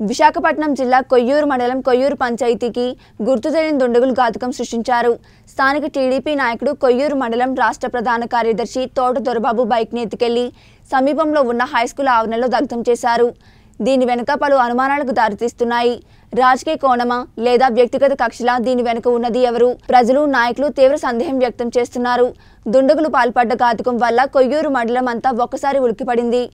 విశాఖపట్నం జిల్లా కొయ్యూరు మండలం కొయ్యూరు పంచాయతీకి గుర్తు తెలియని దుండగులు ఘాతకం సృష్టించారు. స్థానిక టీడీపీ నాయకుడు కొయ్యూరు మండలం రాష్ట్ర ప్రధాన కార్యదర్శి తోట దొరబాబు బైక్ని ఎత్తుకెళ్ళి సమీపంలో ఉన్న హైస్కూల్ ఆవరణలో దగ్ధం చేశారు. దీని వెనుక పలు అనుమానాలకు దారితీస్తున్నాయి. రాజకీయ కోణమా లేదా వ్యక్తిగత కక్షలా దీని వెనుక ఉన్నది ఎవరు? ప్రజలు నాయకులు తీవ్ర సందేహం వ్యక్తం చేస్తున్నారు. దుండగులు పాల్పడ్డ ఘాతకం వల్ల కొయ్యూరు మండలం అంతా ఒక్కసారి ఉలికిపడింది